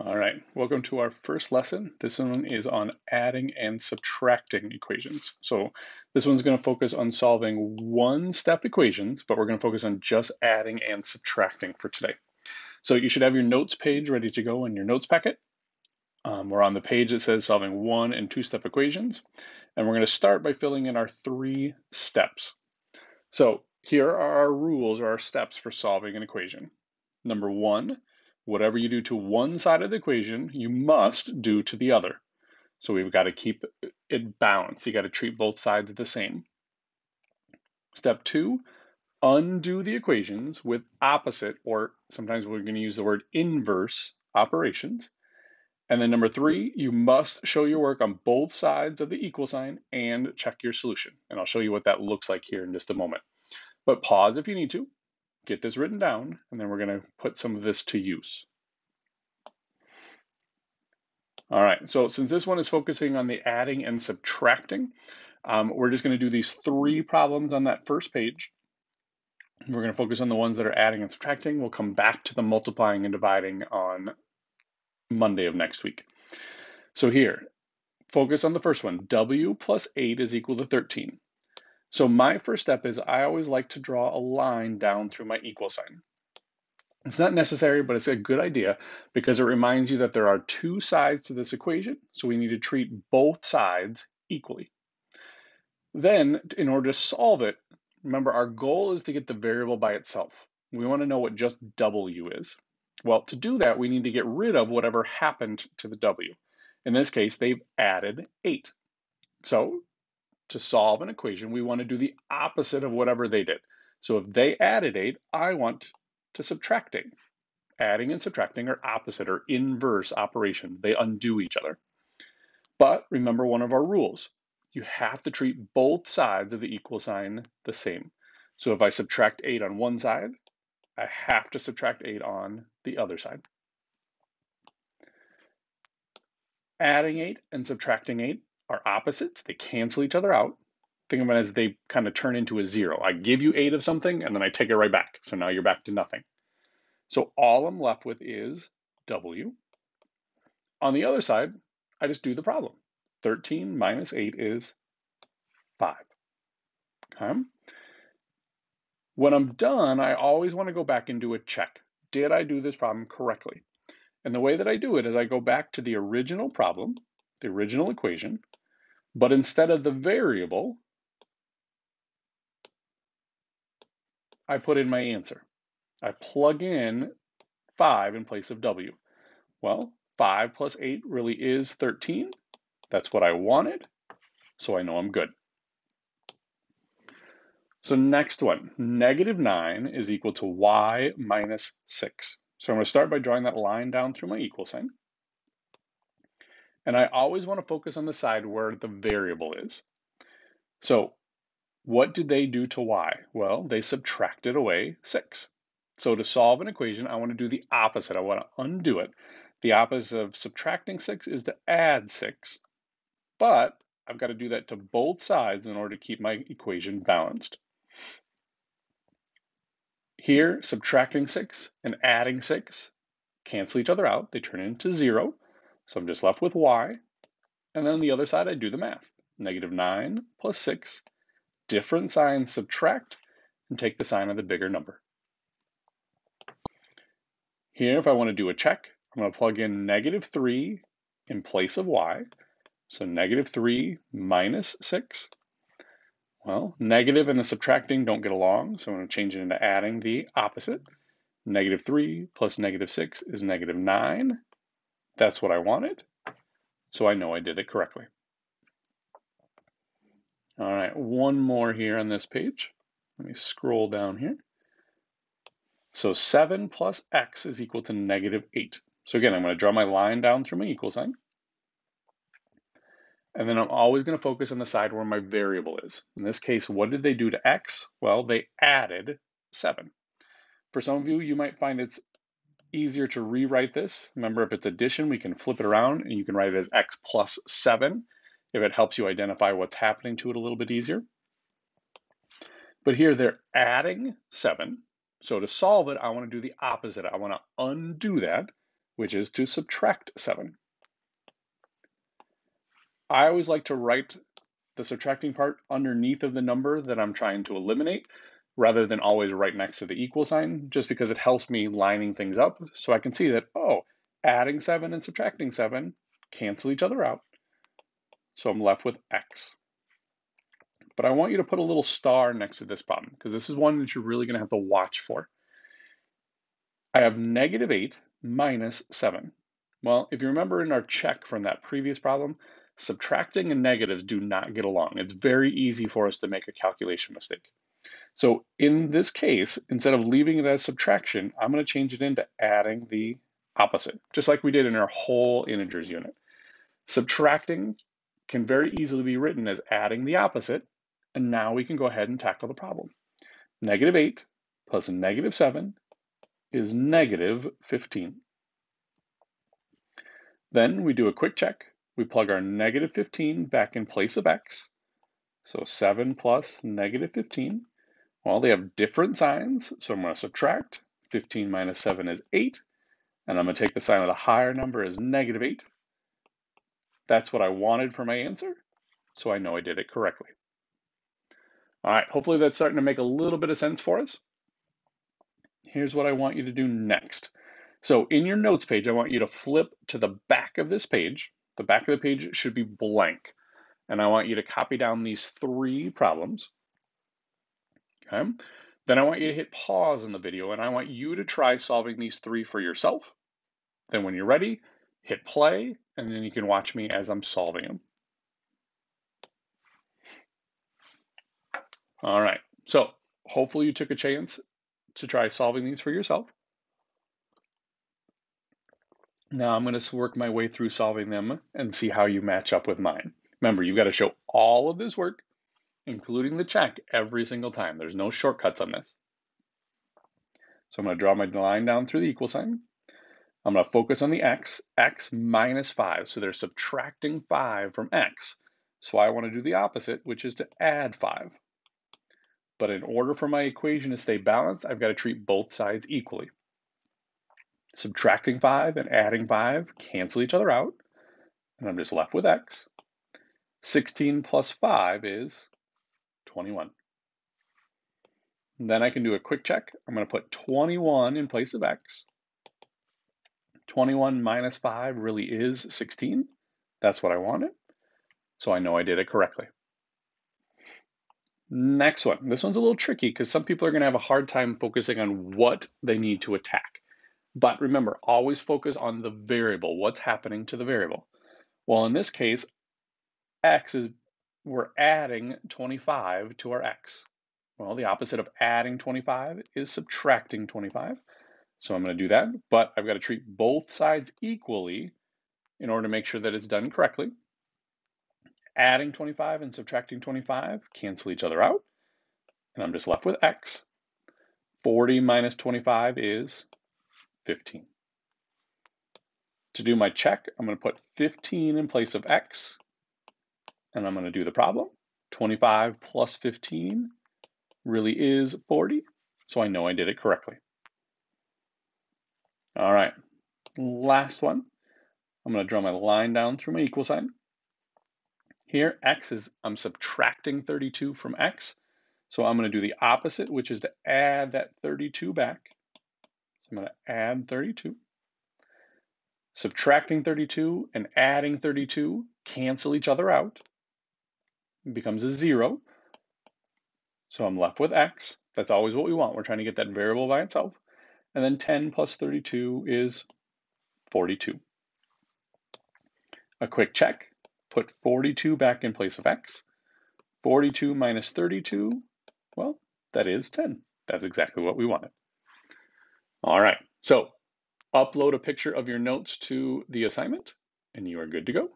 All right, welcome to our first lesson. This one is on adding and subtracting equations. So this one's going to focus on solving one-step equations, but we're going to focus on just adding and subtracting for today. So you should have your notes page ready to go in your notes packet. Um, we're on the page that says solving one and two-step equations, and we're going to start by filling in our three steps. So here are our rules or our steps for solving an equation. Number one, Whatever you do to one side of the equation, you must do to the other. So we've got to keep it balanced. You got to treat both sides the same. Step two, undo the equations with opposite, or sometimes we're going to use the word inverse operations. And then number three, you must show your work on both sides of the equal sign and check your solution. And I'll show you what that looks like here in just a moment. But pause if you need to, get this written down, and then we're going to put some of this to use. All right, so since this one is focusing on the adding and subtracting, um, we're just going to do these three problems on that first page. We're going to focus on the ones that are adding and subtracting. We'll come back to the multiplying and dividing on Monday of next week. So here, focus on the first one. W plus 8 is equal to 13. So my first step is I always like to draw a line down through my equal sign. It's not necessary, but it's a good idea because it reminds you that there are two sides to this equation, so we need to treat both sides equally. Then, in order to solve it, remember our goal is to get the variable by itself. We want to know what just w is. Well, to do that, we need to get rid of whatever happened to the w. In this case, they've added 8. So to solve an equation, we want to do the opposite of whatever they did. So if they added 8, I want to subtract 8. Adding and subtracting are opposite or inverse operations. They undo each other. But remember one of our rules. You have to treat both sides of the equal sign the same. So if I subtract 8 on one side, I have to subtract 8 on the other side. Adding 8 and subtracting 8 are opposites. They cancel each other out. Think of it as they kind of turn into a zero. I give you eight of something and then I take it right back. So now you're back to nothing. So all I'm left with is W. On the other side, I just do the problem. 13 minus 8 is 5. Okay. When I'm done, I always want to go back and do a check. Did I do this problem correctly? And the way that I do it is I go back to the original problem, the original equation, but instead of the variable, I put in my answer. I plug in 5 in place of w. Well, 5 plus 8 really is 13. That's what I wanted, so I know I'm good. So next one, negative 9 is equal to y minus 6. So I'm going to start by drawing that line down through my equal sign. And I always want to focus on the side where the variable is. So what did they do to y? Well, they subtracted away 6. So to solve an equation, I want to do the opposite. I want to undo it. The opposite of subtracting 6 is to add 6. But I've got to do that to both sides in order to keep my equation balanced. Here, subtracting 6 and adding 6 cancel each other out. They turn into 0. So I'm just left with y. And then on the other side, I do the math. Negative 9 plus 6. Different signs subtract and take the sign of the bigger number. Here, if I want to do a check, I'm going to plug in negative 3 in place of y. So negative 3 minus 6. Well, negative and the subtracting don't get along, so I'm going to change it into adding the opposite. Negative 3 plus negative 6 is negative 9. That's what I wanted, so I know I did it correctly. All right, one more here on this page. Let me scroll down here. So 7 plus x is equal to negative 8. So again, I'm going to draw my line down through my equal sign. And then I'm always going to focus on the side where my variable is. In this case, what did they do to x? Well, they added 7. For some of you, you might find it's easier to rewrite this. Remember, if it's addition, we can flip it around and you can write it as x plus 7 if it helps you identify what's happening to it a little bit easier. But here they're adding 7. So to solve it, I want to do the opposite. I want to undo that which is to subtract 7. I always like to write the subtracting part underneath of the number that I'm trying to eliminate rather than always right next to the equal sign, just because it helps me lining things up so I can see that, oh, adding 7 and subtracting 7 cancel each other out. So I'm left with x. But I want you to put a little star next to this problem because this is one that you're really going to have to watch for. I have negative 8 minus 7. Well, if you remember in our check from that previous problem, subtracting and negatives do not get along. It's very easy for us to make a calculation mistake. So in this case, instead of leaving it as subtraction, I'm going to change it into adding the opposite, just like we did in our whole integers unit. Subtracting can very easily be written as adding the opposite, and now we can go ahead and tackle the problem. Negative 8 plus negative 7 is negative 15. Then we do a quick check. We plug our negative 15 back in place of x. So 7 plus negative 15. Well, they have different signs, so I'm going to subtract. 15 minus 7 is 8. And I'm going to take the sign of the higher number as negative 8. That's what I wanted for my answer, so I know I did it correctly. All right, hopefully that's starting to make a little bit of sense for us here's what I want you to do next. So in your notes page, I want you to flip to the back of this page. The back of the page should be blank. And I want you to copy down these three problems. Okay. Then I want you to hit pause in the video and I want you to try solving these three for yourself. Then when you're ready, hit play and then you can watch me as I'm solving them. All right, so hopefully you took a chance to try solving these for yourself. Now I'm going to work my way through solving them and see how you match up with mine. Remember, you've got to show all of this work, including the check, every single time. There's no shortcuts on this. So I'm going to draw my line down through the equal sign. I'm going to focus on the x, x minus 5. So they're subtracting 5 from x. So I want to do the opposite, which is to add 5. But in order for my equation to stay balanced, I've got to treat both sides equally. Subtracting 5 and adding 5 cancel each other out, and I'm just left with x. 16 plus 5 is 21. And then I can do a quick check. I'm going to put 21 in place of x. 21 minus 5 really is 16. That's what I wanted. So I know I did it correctly. Next one. This one's a little tricky because some people are going to have a hard time focusing on what they need to attack. But remember, always focus on the variable, what's happening to the variable. Well, in this case, x is, we're adding 25 to our x. Well, the opposite of adding 25 is subtracting 25. So I'm going to do that, but I've got to treat both sides equally in order to make sure that it's done correctly adding 25 and subtracting 25 cancel each other out. And I'm just left with x. 40 minus 25 is 15. To do my check, I'm going to put 15 in place of x, and I'm going to do the problem. 25 plus 15 really is 40, so I know I did it correctly. All right, last one. I'm going to draw my line down through my equal sign. Here, x is, I'm subtracting 32 from x. So I'm going to do the opposite, which is to add that 32 back. So I'm going to add 32. Subtracting 32 and adding 32 cancel each other out. Becomes a zero. So I'm left with x. That's always what we want. We're trying to get that variable by itself. And then 10 plus 32 is 42. A quick check put 42 back in place of x. 42 minus 32, well, that is 10. That's exactly what we wanted. All right, so upload a picture of your notes to the assignment, and you are good to go.